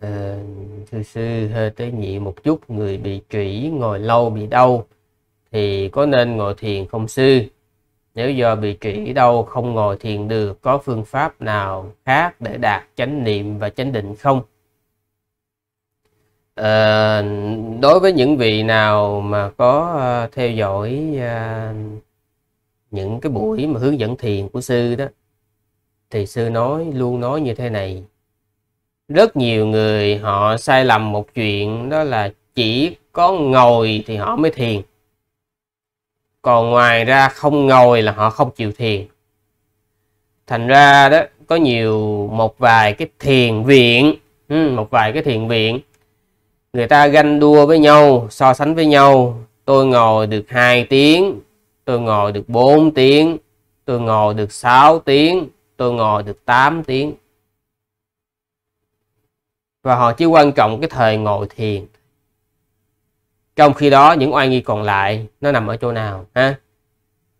à, thưa sư hơi tế nhị một chút người bị trĩ ngồi lâu bị đau thì có nên ngồi thiền không sư? Nếu do bị trĩ đau không ngồi thiền được có phương pháp nào khác để đạt chánh niệm và chánh định không? À, đối với những vị nào mà có ờ, theo dõi à, những cái buổi mà hướng dẫn thiền của sư đó thì sư nói luôn nói như thế này rất nhiều người họ sai lầm một chuyện, đó là chỉ có ngồi thì họ mới thiền. Còn ngoài ra không ngồi là họ không chịu thiền. Thành ra đó, có nhiều, một vài cái thiền viện ừ, một vài cái thiền viện, người ta ganh đua với nhau, so sánh với nhau. Tôi ngồi được 2 tiếng, tôi ngồi được 4 tiếng, tôi ngồi được 6 tiếng, tôi ngồi được 8 tiếng và họ chỉ quan trọng cái thời ngồi thiền. Trong khi đó những oai nghi còn lại nó nằm ở chỗ nào ha?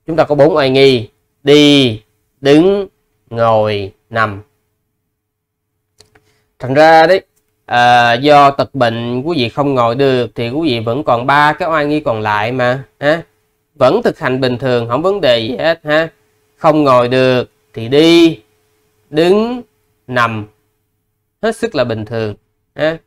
Chúng ta có bốn oai nghi. Đi đứng ngồi nằm. Thành ra đấy à, do tật bệnh quý vị không ngồi được thì quý vị vẫn còn ba cái oai nghi còn lại mà ha? Vẫn thực hành bình thường không vấn đề gì hết ha? Không ngồi được thì đi đứng nằm hết sức là bình thường. Ha?